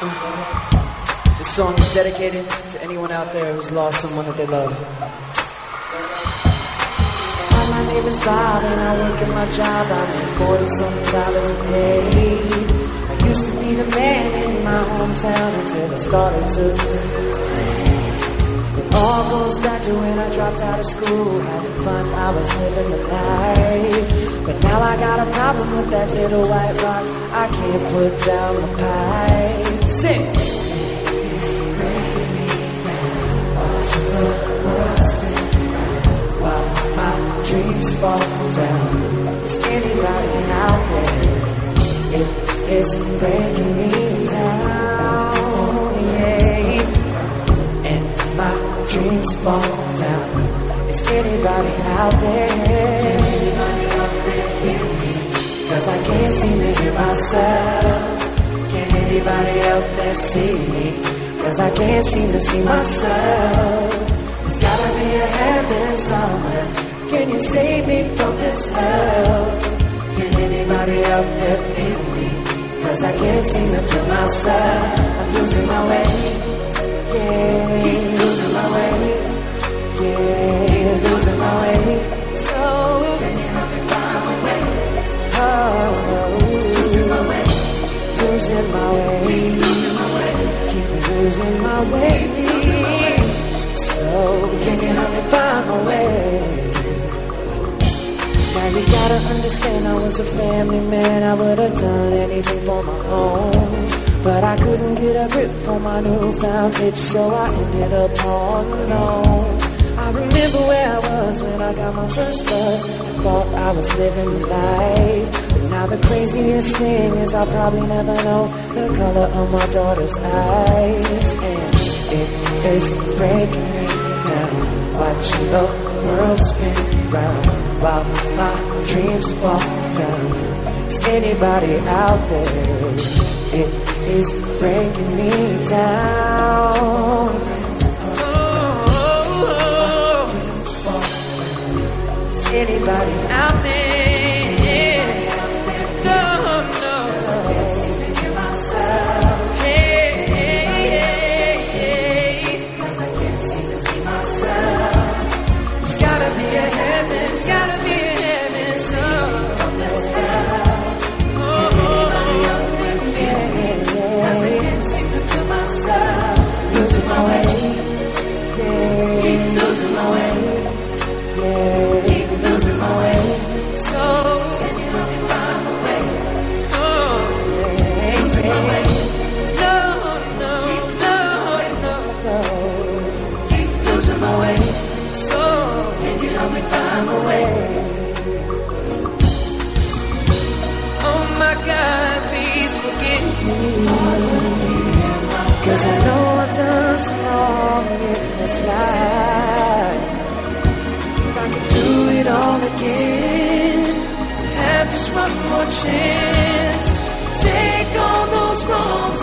This song is dedicated to anyone out there who's lost someone that they love. Hi, my name is Bob and I work at my job. I make forty something dollars a day. I used to be the man in my hometown until I started to. It all goes back to when I dropped out of school, having fun. I was living the life, but now I got a problem with that little white rock. I can't put down the pipe. Sing. dreams fall down. Is anybody out there? It is breaking me down, yeah. And my dreams fall down. Is anybody out there? Cause I can't seem to hear myself. Can anybody out there see me? Cause I can't seem to see myself. There's gotta be a heaven somewhere. Can you save me from this hell? Can anybody out there feel me? Cause I can't seem to feel myself. I'm losing my way. Yeah, gotta understand I was a family man. I would have done anything for my own. But I couldn't get a grip on my newfound itch So I ended up all alone I remember where I was when I got my first buzz I thought I was living life. But now the craziest thing is I'll probably never know The color of my daughter's eyes. And it is breaking me down. Watching the world spin round while my dreams fall down. Is anybody out there? It is breaking me down. Oh, oh, oh. Is anybody out Away. Oh my God, please forgive I know I've done some wrong in this life. If I could do it all again, have just one more chance. Take all those wrongs